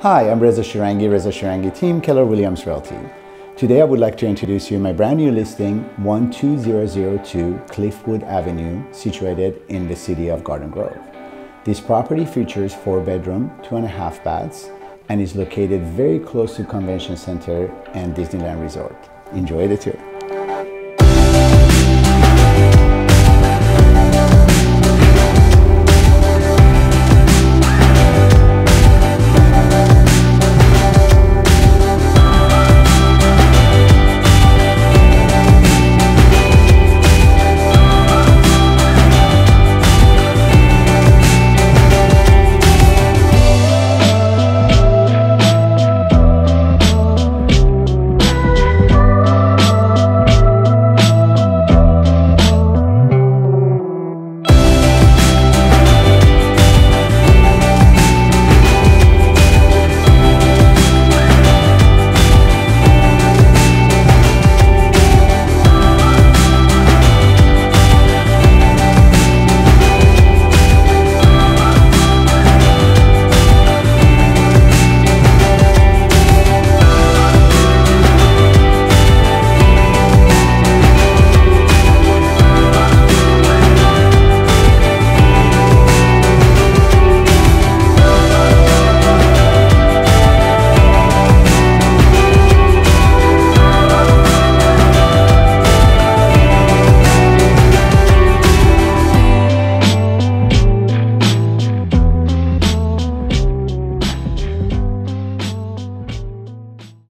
Hi, I'm Reza Shirangi, Reza Shirangi team, Keller Williams Realty. Today I would like to introduce you my brand new listing 12002 Cliffwood Avenue situated in the city of Garden Grove. This property features four bedroom, two and a half baths and is located very close to Convention Center and Disneyland Resort. Enjoy the tour.